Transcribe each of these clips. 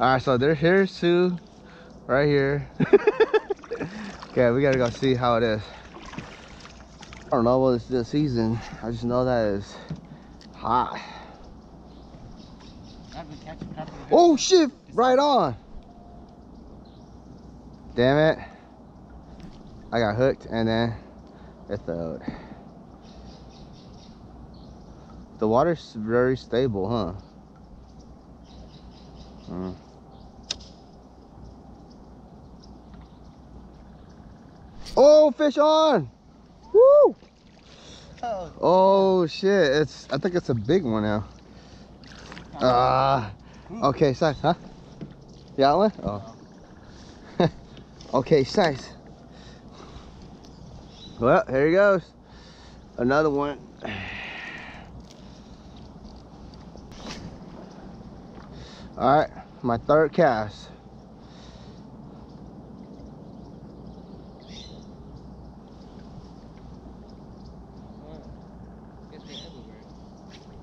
All right, so they're here too, right here. okay, we gotta go see how it is. I don't know what it's the season. I just know that it's hot. Oh shit, right on. Damn it. I got hooked and then it throwed. The water's very stable, huh? Mm. Oh, fish on! Woo! Oh, Oh shit, it's I think it's a big one now. Ah, okay, size, huh? Yeah, one? Oh. okay, size. Well, here he goes. Another one. All right, my third cast.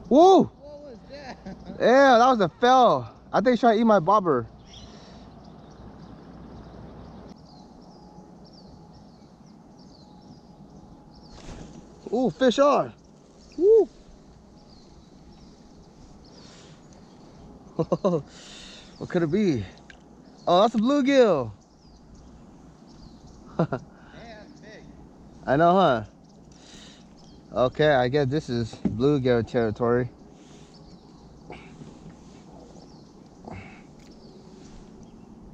Woo! what was that? Yeah, that was a fell. I think he's trying to eat my bobber. Ooh, fish are. Woo. what could it be? Oh, that's a bluegill. yeah, that's big. I know, huh? Okay, I guess this is bluegill territory.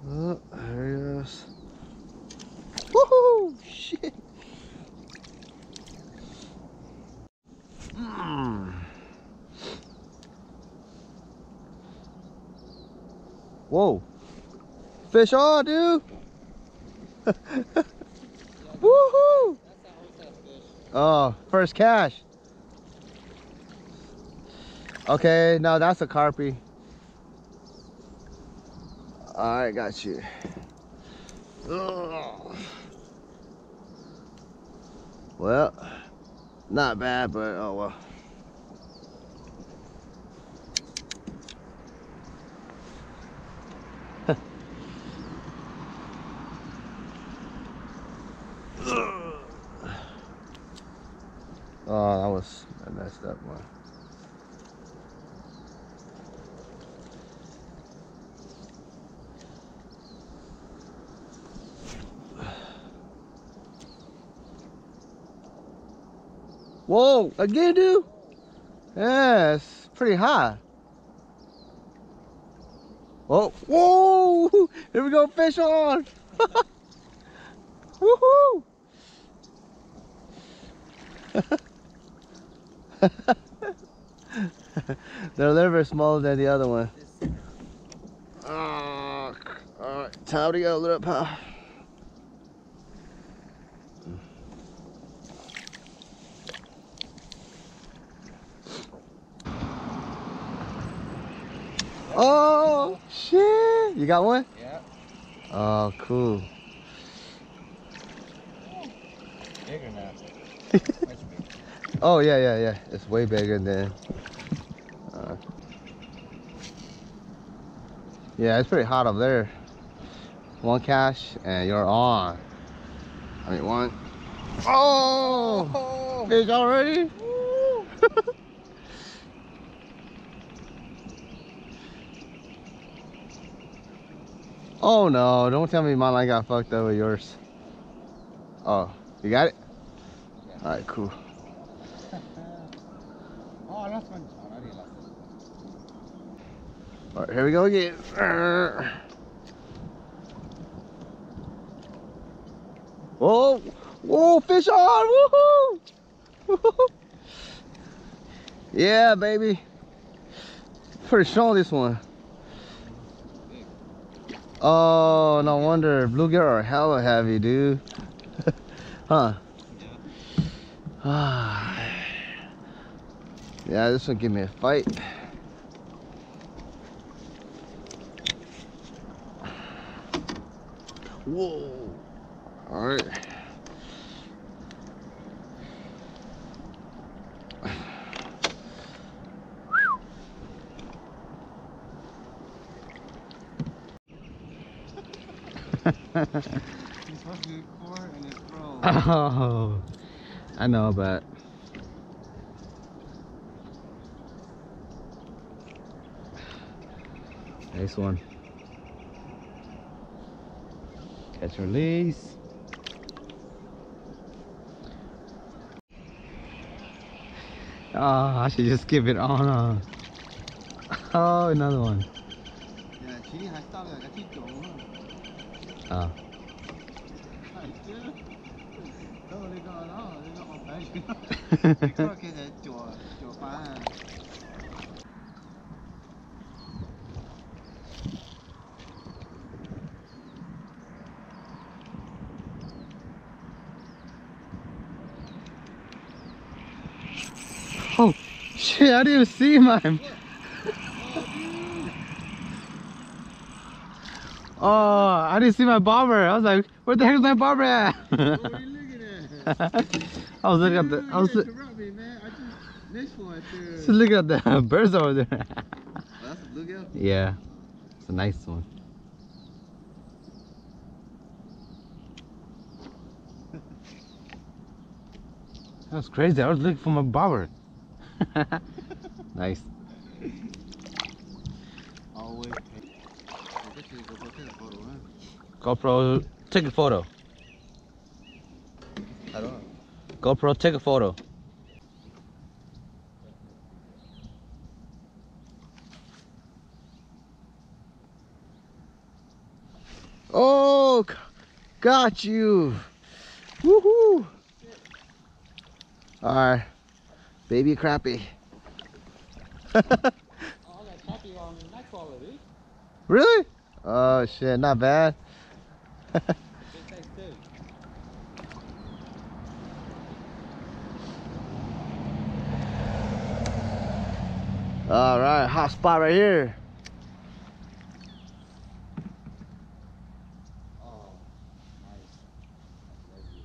Oh, there he is. Woohoo! Shit. Mm. Whoa. Fish on, dude. Woohoo! That's a hotel fish. Oh, first cash. Okay, no, that's a crappie. All right, got you. Ugh. Well, not bad, but oh well. Oh, that was a messed up one. Whoa, again, dude? Yeah, it's pretty high. Oh, whoa, whoa! Here we go, fish on! Woohoo! They're a little bit smaller than the other one. Oh, alright, time to go, little pal. Oh, shit. You got one? yeah, Oh, cool. bigger now. Oh, yeah, yeah, yeah. It's way bigger than. Uh, yeah, it's pretty hot up there. One cash, and you're on. I mean, one. Oh! Oh, Fish already? oh no, don't tell me my line got fucked up with yours. Oh, you got it? Yeah. Alright, cool. Lost one. It. Alright, here we go again. Whoa! Whoa, fish on! Woohoo! Yeah, baby. Pretty strong this one. Oh, no wonder. Bluegill are hella heavy, dude. huh? Ah. Yeah, this one give me a fight. Whoa. All right. He's supposed to do core and it's pro. oh, I know, but Nice one. Catch and release. Oh, ah, I should just skip it on. Oh, no. oh, another one. Oh. shit, I didn't even see mine. Oh, I didn't see my bobber. I was like, where the heck is my bobber at? Oh, you look at it. I was looking at the, I was me, man. I just missed one too. just looking at the birds over there. Oh, that's yeah, it's a nice one. That was crazy. I was looking for my bobber. nice. Always take. This is go take a photo, huh? GoPro, take a photo. I don't know. GoPro, take a photo. Oh, got you. Woohoo. All right, baby crappie. Really? Oh shit, not bad. All right, hot spot right here. Oh, nice. Love you.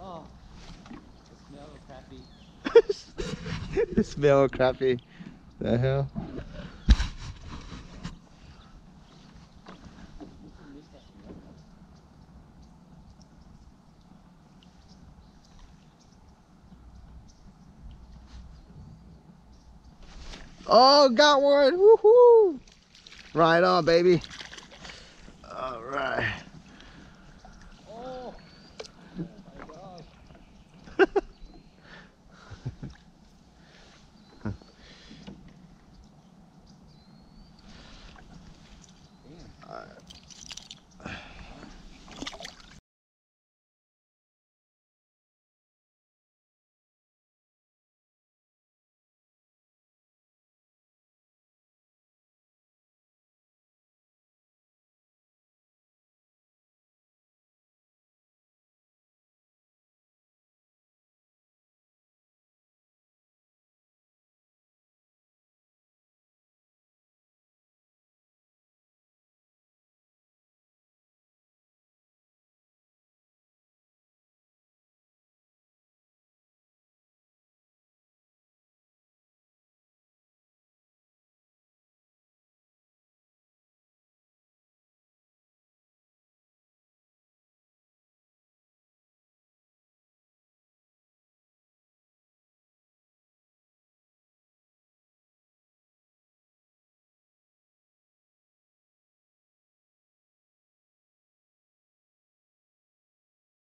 Oh, the smell it smell crappy. The hell? Oh, got one. Woohoo. Right on, baby. All right.